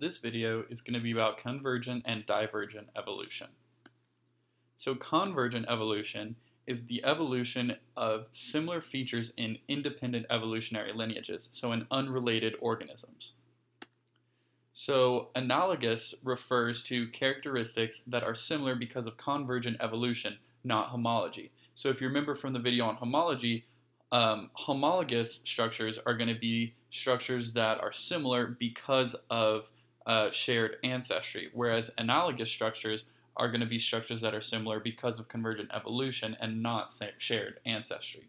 This video is going to be about convergent and divergent evolution. So convergent evolution is the evolution of similar features in independent evolutionary lineages, so in unrelated organisms. So analogous refers to characteristics that are similar because of convergent evolution, not homology. So if you remember from the video on homology, um, homologous structures are going to be structures that are similar because of uh, shared ancestry, whereas analogous structures are going to be structures that are similar because of convergent evolution and not shared ancestry.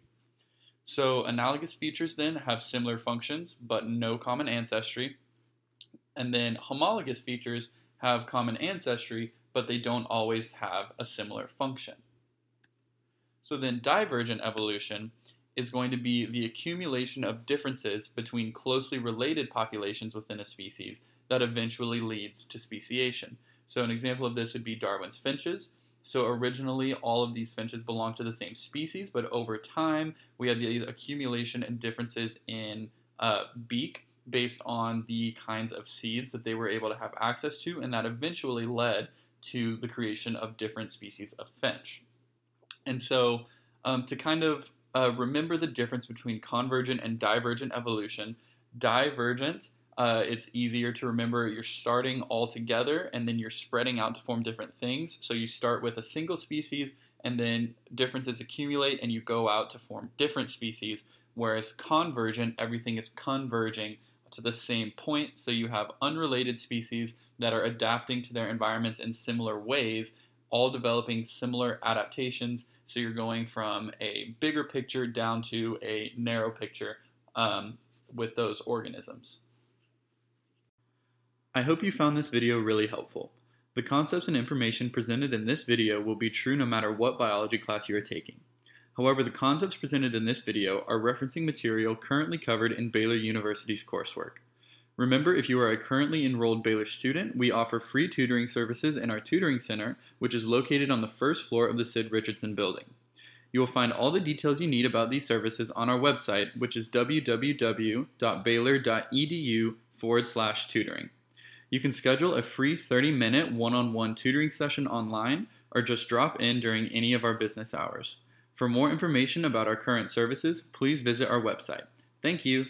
So analogous features then have similar functions but no common ancestry. And then homologous features have common ancestry but they don't always have a similar function. So then divergent evolution is going to be the accumulation of differences between closely related populations within a species that eventually leads to speciation. So an example of this would be Darwin's finches. So originally, all of these finches belonged to the same species, but over time, we had the accumulation and differences in uh, beak based on the kinds of seeds that they were able to have access to, and that eventually led to the creation of different species of finch. And so, um, to kind of uh, remember the difference between convergent and divergent evolution. Divergent, uh, it's easier to remember you're starting all together and then you're spreading out to form different things. So you start with a single species and then differences accumulate and you go out to form different species. Whereas convergent, everything is converging to the same point. So you have unrelated species that are adapting to their environments in similar ways all developing similar adaptations. So you're going from a bigger picture down to a narrow picture um, with those organisms. I hope you found this video really helpful. The concepts and information presented in this video will be true no matter what biology class you are taking. However, the concepts presented in this video are referencing material currently covered in Baylor University's coursework. Remember, if you are a currently enrolled Baylor student, we offer free tutoring services in our tutoring center, which is located on the first floor of the Sid Richardson building. You will find all the details you need about these services on our website, which is www.baylor.edu forward slash tutoring. You can schedule a free 30 minute one on one tutoring session online or just drop in during any of our business hours. For more information about our current services, please visit our website. Thank you.